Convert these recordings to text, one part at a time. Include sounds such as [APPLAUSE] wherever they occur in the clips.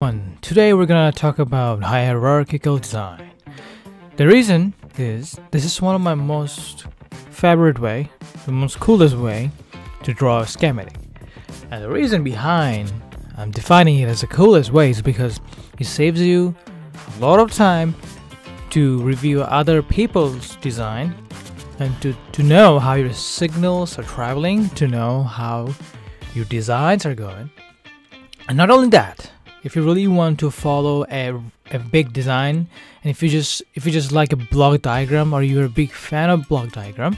One. Today we're gonna talk about hierarchical design. The reason is this is one of my most favorite way, the most coolest way to draw a schematic. And the reason behind I'm defining it as the coolest way is because it saves you a lot of time to review other people's design and to, to know how your signals are traveling, to know how your designs are going. And not only that, if you really want to follow a, a big design and if you just if you just like a block diagram or you're a big fan of block diagram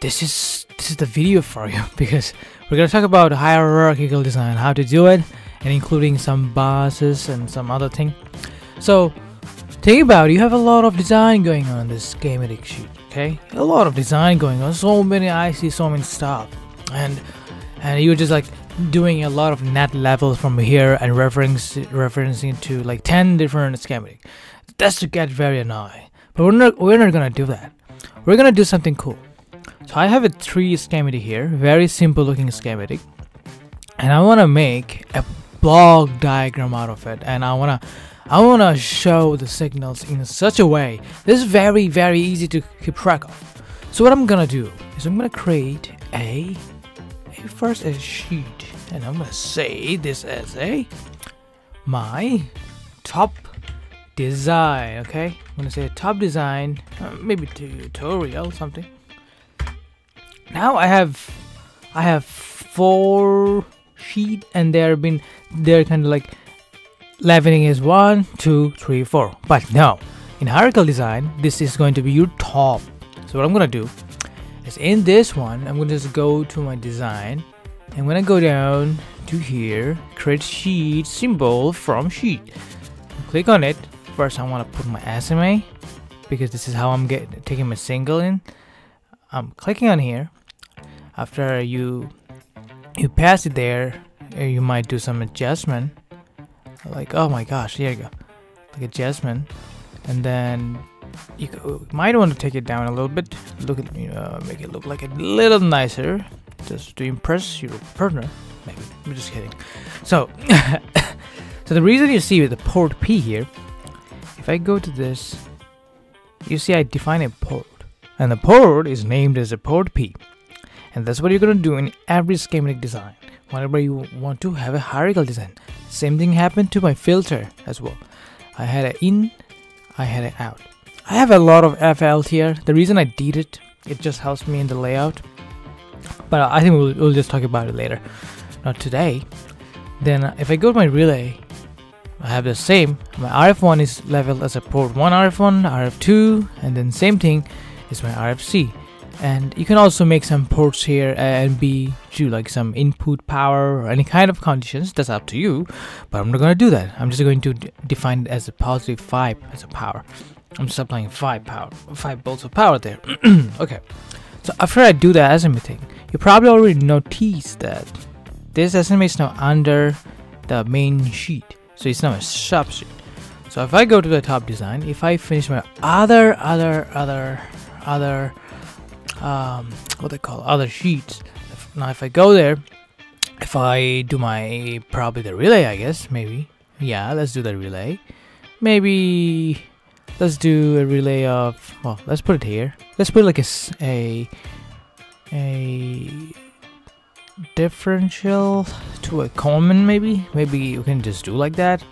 this is this is the video for you. [LAUGHS] Because we're going to talk about hierarchical design how to do it and including some bosses and some other thing. So think about it, you have a lot of design going on in this schematic sheet okay? A lot of design going on. So many i see so many stuff. And and you're just like doing a lot of net labels from here and reference referencing to like 10 different schematic. That's to get very annoying but we're not we're not gonna do that. We're gonna do something cool. So i have a three schematic here very simple looking schematic. And i want to make a block diagram out of it. And i want to i want to show the signals in such a way this is very very easy to keep track of. So what i'm gonna do is i'm gonna create a first a sheet and I'm gonna say this as a my top design okay? I'm gonna say top design uh, maybe tutorial something. Now I have I have four sheet and they're been they're kind of like leveling is one two three four. But no in hierarchical design this is going to be your top. So what I'm gonna do in this one I'm gonna just go to my design. And when I go down to here create sheet symbol from sheet. Click on it. First I want to put my SMA because this is how I'm getting taking my single in. I'm clicking on here. After you you pass it there uh, you might do some adjustment. Like oh my gosh here you go. Like adjustment. And then you uh, might want to take it down a little bit look at make it look like a little nicer just to impress your partner. Maybe i'm just kidding. So [LAUGHS] so the reason you see the port p here if i go to this you see i define a port and the port is named as a port p. And that's what you're going to do in every schematic design whenever you want to have a hierarchical design. Same thing happened to my filter as well. I had an in i had an out I have a lot of FL here. The reason I did it, it just helps me in the layout. But I think we'll, we'll just talk about it later. Not today. Then uh, if I go to my relay, I have the same. My RF1 is leveled as a port 1 RF1, RF2, and then same thing is my RFC. And you can also make some ports here and be do like some input power or any kind of conditions. That's up to you. But I'm not to do that. I'm just going to define it as a positive 5 as a power. I'm applying 5 power, 5 volts of power there. [CLEARS THROAT] okay. So after I do the azimuthing, you probably already noticed that this SMA is now under the main sheet. So it's now a sub sheet. So if I go to the top design, if I finish my other, other, other, other, um, what they call other sheets. Now if I go there, if I do my, probably the relay, I guess, maybe. Yeah, let's do the relay. Maybe let's do a relay of well let's put it here. Let's put like a a, a differential to a common maybe? Maybe you can just do like that.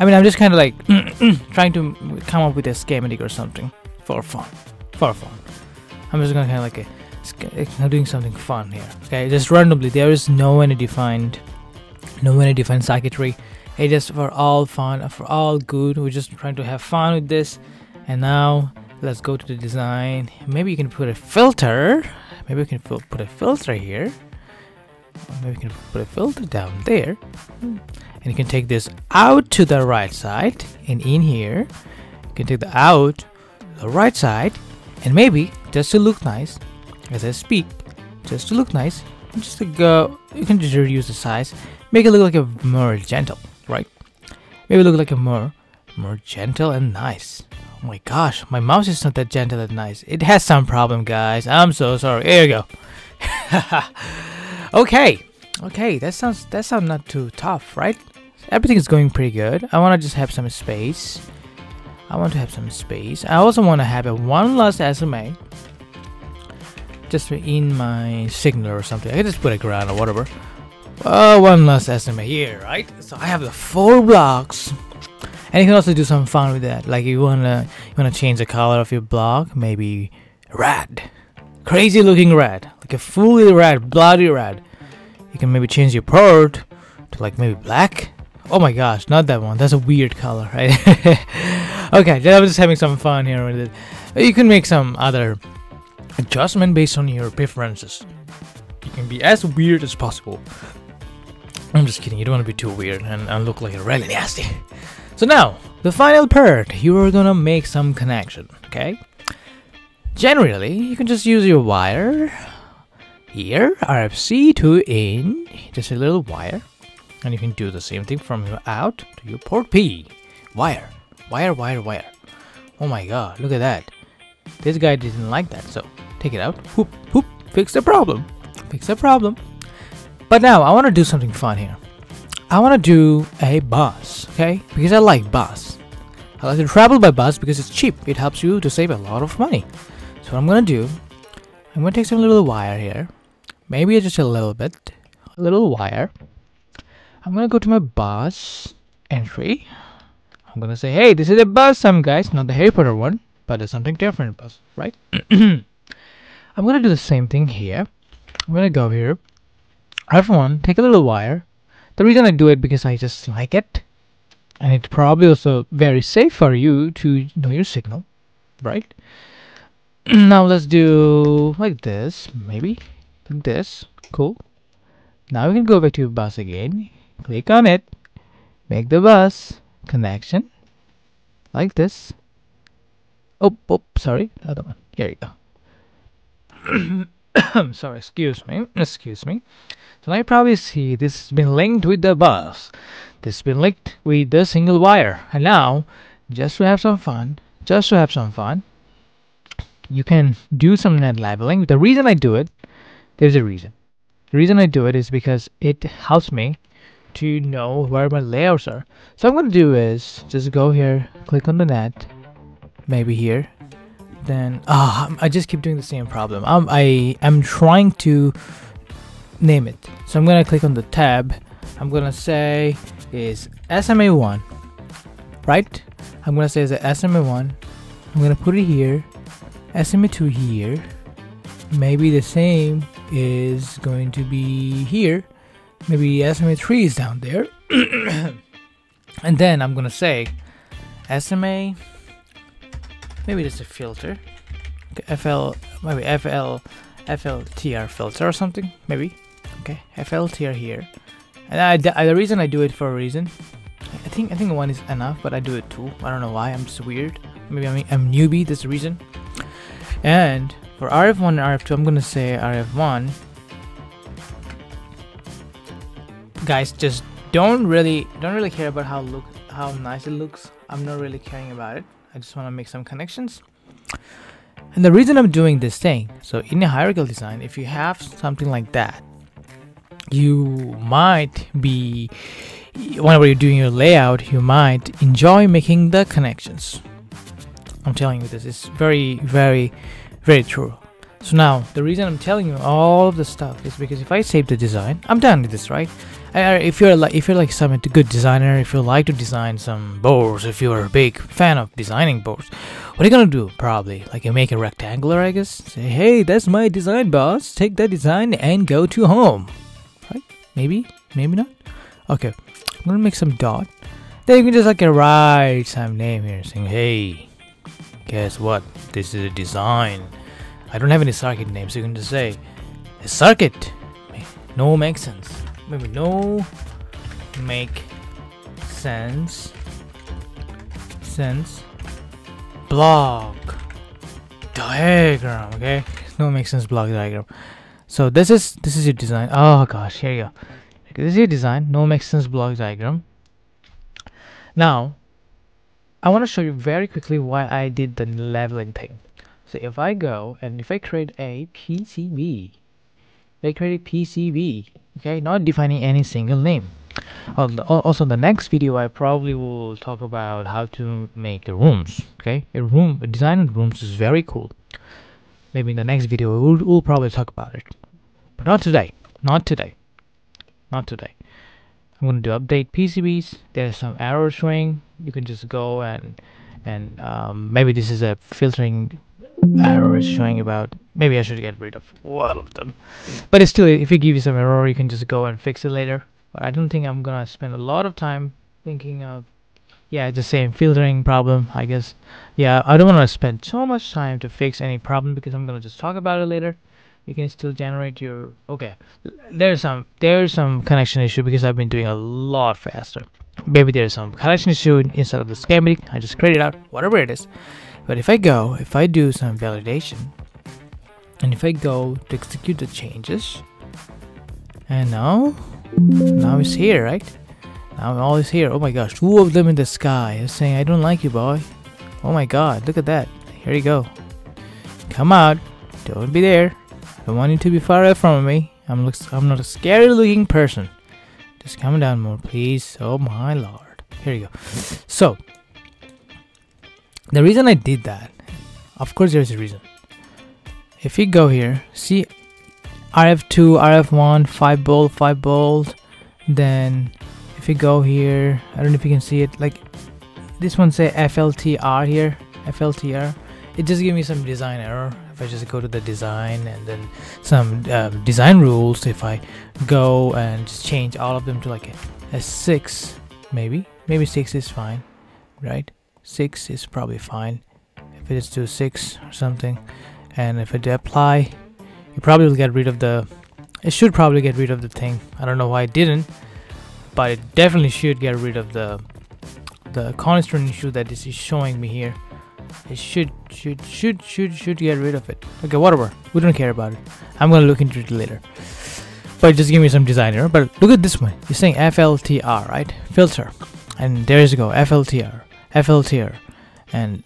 I mean I'm just kind of like [CLEARS THROAT] trying to come up with a schematic or something for fun. For fun. I'm just gonna kind of like uh, uh, a, I'm doing something fun here okay? Just randomly there is no any defined no any defined circuitry it is just for all fun for all good. We're just trying to have fun with this. And now let's go to the design. Maybe you can put a filter. Maybe we can put a filter here. Maybe we can put a filter down there. And you can take this out to the right side and in here. You can take the out the right side. And maybe just to look nice as I speak just to look nice just to go you can just reduce the size. Make it look like a more gentle right? Maybe look like a more, more gentle and nice. Oh my gosh, my mouse is not that gentle and nice. It has some problem, guys. I'm so sorry. Here you go. [LAUGHS] okay, okay. That sounds that sounds not too tough, right? everything is going pretty good. I want to just have some space. I want to have some space. I also want to have a one last SMA just in my signal or something. I can just put a ground or whatever. Oh, one last SMA here, right? So I have the four blocks. And you can also do some fun with that. Like you wanna you wanna change the color of your block, maybe red. Crazy looking red. Like a fully red, bloody red. You can maybe change your port to like maybe black. Oh my gosh, not that one. That's a weird color, right? [LAUGHS] okay, I'm just having some fun here with it. You can make some other adjustment based on your preferences. You can be as weird as possible. I'm just kidding, you don't want to be too weird and, and look like a really nasty. So now, the final part, you are gonna make some connection, okay? Generally, you can just use your wire here, RFC to in, just a little wire. And you can do the same thing from your out to your port P. Wire, wire, wire, wire. Oh my god, look at that. This guy didn't like that, so take it out. Whoop, whoop, fix the problem. Fix the problem. But now, I want to do something fun here. I want to do a bus, okay? Because I like bus. I like to travel by bus because it's cheap. It helps you to save a lot of money. So what I'm gonna do, I'm gonna take some little wire here. Maybe just a little bit. A little wire. I'm gonna go to my bus entry. I'm gonna say, hey, this is a bus, some guys, not the Harry Potter one, but it's something different bus, right? [CLEARS THROAT] I'm gonna do the same thing here. I'm gonna go here. Everyone, take a little wire. The reason I do it because I just like it. And it's probably also very safe for you to know your signal, right? [CLEARS THROAT] now let's do like this, maybe. Like this. Cool. Now we can go back to your bus again. Click on it. Make the bus connection. Like this. Oh, oh, sorry. Other one. Here you go. [COUGHS] [COUGHS] sorry, excuse me. Excuse me. So now you probably see this has been linked with the bus. This has been linked with the single wire. And now, just to have some fun, just to have some fun, you can do some net labeling. The reason I do it, there's a reason. The reason I do it is because it helps me to know where my layouts are. So what I'm going to do is just go here, click on the net, maybe here. Then, ah, oh, I just keep doing the same problem. Um, I am trying to name it. So I'm to click on the tab. I'm to say is SMA1, right? I'm to say is SMA1. I'm to put it here SMA2 here maybe the same is going to be here maybe SMA3 is down there [COUGHS] and then I'm gonna say SMA maybe there's a filter FL maybe FL FLTR filter or something maybe okay FLTR here and I, the reason I do it for a reason I think I think one is enough but I do it too I don't know why I'm just weird maybe I'm, I'm newbie that's the reason and for RF1 and RF2, I'm gonna say RF1. Guys, just don't really don't really care about how look how nice it looks. I'm not really caring about it. I just want to make some connections. And the reason I'm doing this thing, so in a hierarchical design, if you have something like that, you might be whenever you're doing your layout, you might enjoy making the connections. I'm telling you this is very, very, very true. So now, the reason I'm telling you all of this stuff is because if I save the design, I'm done with this, right? if you're like, if you're like some good designer, if you like to design some boards, if you're a big fan of designing boards, what are you gonna do? Probably like you make a rectangular, I guess. Say, hey, that's my design, boss. Take that design and go to home? Maybe, maybe not. Okay, I'm gonna make some dot. Then you can just like write some name here, saying, hey, Guess what? This is a design. I don't have any circuit names, so you can just say a circuit. No make sense. Maybe no make sense. Sense. Block diagram. Okay, no make sense block diagram. So this is this is your design. Oh gosh, here you go. This is your design. No make sense block diagram. Now I want to show you very quickly why I did the leveling thing. So if I go and if I create a PCB, I create a PCB, okay, not defining any single name, also the next video I probably will talk about how to make the rooms. Okay, a room, a design of rooms is very cool. Maybe in the next video we'll, we'll probably talk about it, not today. Not today. Not today. I'm going to do update PCBs. There's some errors showing. You can just go and and um, maybe this is a filtering error showing about. Maybe I should get rid of one of them. But it's still, if it gives you some error, you can just go and fix it later. But I don't think I'm gonna spend a lot of time thinking of. Yeah, the same filtering problem, I guess. Yeah, I don't want to spend so much time to fix any problem because I'm gonna just talk about it later. You can still generate your okay. There's some there's some connection issue because I've been doing a lot faster. Maybe there's some connection issue inside of the schematic. I just create it out, whatever it is. But if I go, if I do some validation, and if I go to execute the changes, and now, now it's here, right? Now all is here. Oh my gosh, two of them in the sky. It's saying, I don't like you, boy. Oh my god, look at that. Here you go. Come out. Don't be there. I want you to be far away from me. I'm looks I'm not a scary looking person. Just come down more, please. Oh my lord. Here you go. So the reason I did that, of course there's a reason. If you go here, see RF2, RF1, 5 volt, 5 volt, then if you go here, I don't know if you can see it, like this one say FLTR here, FLTR. It just gave me some design error. If I just go to the design and then some um, design rules, if I go and just change all of them to like a, a six, maybe, maybe six is fine, right? Six is probably fine. If it is to six or something, and if it apply, you probably will get rid of the. It should probably get rid of the thing. I don't know why it didn't, but it definitely should get rid of the the constraint issue that this is showing me here. It should should should should should get rid of it. Okay, whatever. We don't care about it. I'm gonna look into it later. But just give me some designer. But look at this one. You're saying FLTR, right? Filter, and there you go. FLTR, FLTR, and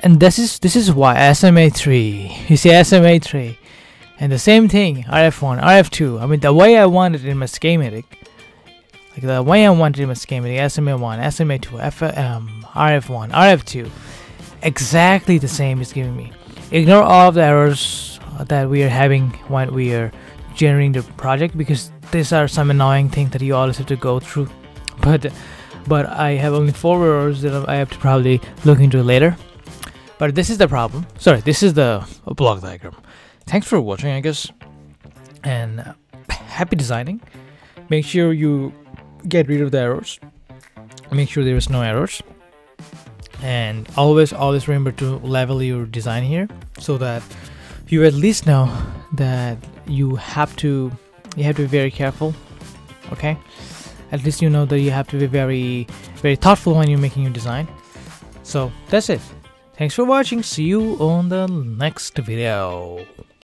and this is this is why SMA3. [LAUGHS] You see SMA3, and the same thing. RF1, RF2. I mean the way I want it in my schematic. Like the way I wanted in my schematic, SMA1, SMA2, F, um, RF1, RF2, exactly the same is giving me. Ignore all of the errors that we are having when we are generating the project because these are some annoying things that you always have to go through. [LAUGHS] But but I have only four errors that I have to probably look into later. But this is the problem. Sorry, this is the block diagram. Thanks for watching, I guess, and happy designing. Make sure you get rid of the errors. Make sure there is no errors and always always remember to level your design here so that you at least know that you have to you have to be very careful okay? At least you know that you have to be very very thoughtful when you're making your design. So that's it. Thanks for watching. See you on the next video